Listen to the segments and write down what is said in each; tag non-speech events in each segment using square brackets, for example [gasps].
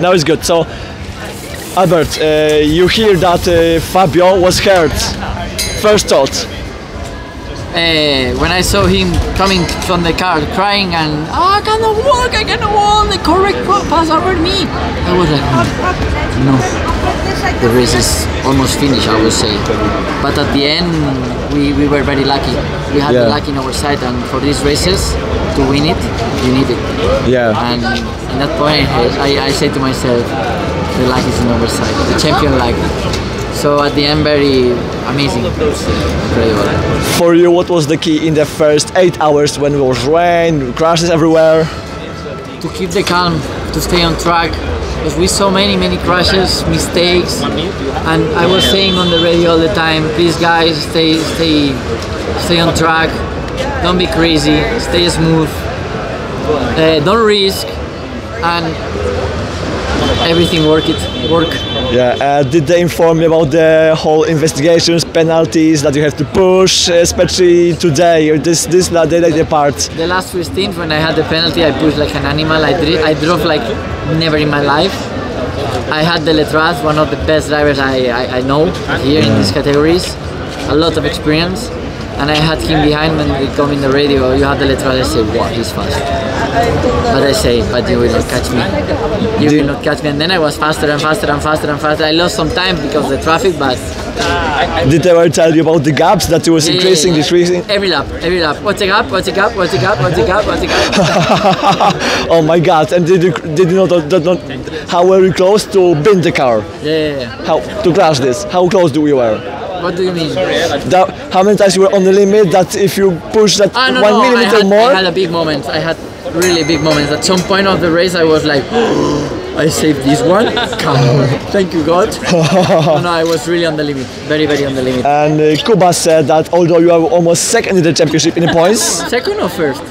Now it's good. So, Albert, uh, you hear that uh, Fabio was hurt. First thought. Uh, when I saw him coming from the car crying and oh, I cannot walk, I cannot walk, the correct pa- pass over me. I was like, "Hmm, no, the race is almost finished, I would say. But at the end, we, we were very lucky. We had Yeah. the luck in our side, and for these races, to win it, you need it. Yeah. And at that point, I, I say to myself, the luck is in our side, the champion luck. So at the end, very amazing, incredible. For you, what was the key in the first eight hours when it was rain, crashes everywhere? To keep the calm, to stay on track. Because we saw many, many crashes, mistakes, and I was saying on the radio all the time, please guys, stay, stay, stay on track. Don't be crazy. Stay smooth. Uh, don't risk, and everything work it work. Yeah. Uh, did they inform you about the whole investigations, penalties that you have to push, especially today or this this the the part? The last three stints, when I had the penalty, I pushed like an animal. I, dri- I drove like never in my life. I had Delétraz, one of the best drivers I, I, I know here in these categories. A lot of experience. And I had him behind when we come in the radio, you have Delétraz, I say, wow, he's fast. But I say, but you will not catch me. You will not catch me. And then I was faster and faster and faster and faster. I lost some time because of the traffic, but Did they ever tell you about the gaps that it was Yeah, yeah, increasing, yeah. decreasing? every lap, every lap. What's a gap? What's a gap? What's a gap? What's a gap? What's a gap? [laughs] oh my God! And did you did you that not, how were you close to bend the car? Yeah, yeah, yeah. How to crash this? How close do we were? What do you mean? That, how many times you were on the limit that if you push that Ah, no, one no, I millimeter had, more? I had a big moment. I had really big moments. At some point of the race, I was like, [gasps] I saved this one. Come on. Thank you, God. [laughs] no, no, I was really on the limit. Very, very on the limit. and uh, Kuba said that although you are almost second in the championship in the points, Second or first?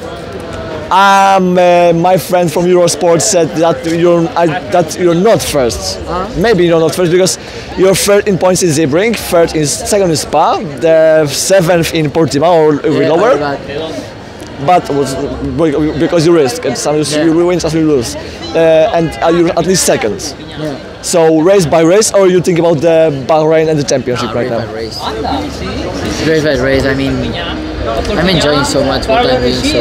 Um, uh, my friend from Eurosport said that you're that you're not first. Maybe you're not first because you're third in points in Sebring, third in second in Spa, the seventh in Portimao Yeah, lower. Bad. but was because you risk and sometimes Yeah. you win, sometimes you lose, uh, and you're at least second. Yeah. So race by race, or you think about the Bahrain and the championship right race now? by race. Race by race. I mean, I'm enjoying so much what I'm doing. So,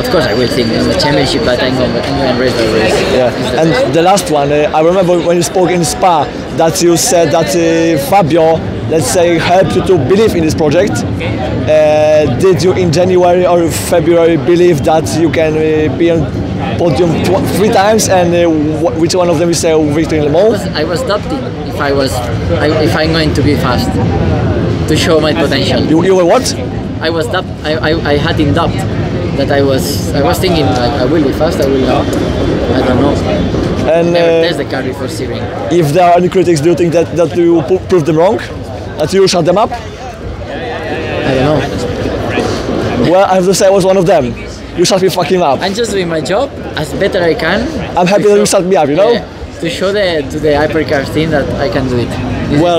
of course, I will think in the championship, but I'm going, I'm going race by race. Yeah. The And best. the last one, uh, I remember when you spoke in Spa that you said that uh, Fabio, let's say, helped you to believe in this project. Uh, did you in January or February believe that you can uh, be on podium three times and uh, wh- which one of them is a victory in Le Mans? I was doubting if I was, I, if I'm going to be fast to show my potential. You, you were what? I was doubt, I, I, I had in doubt that I was, I was thinking like I will be fast, I will not. I don't know. And uh, test the car before Sebring. if there are any critics, do you think that, that you pro- proved them wrong? That you shut them up? I don't know. Well, I have to say I was one of them. You shut me fucking up. I'm just doing my job as better I can. I'm happy that you shut me up, you know? Yeah, to show the to the hypercar team that I can do it. This Well,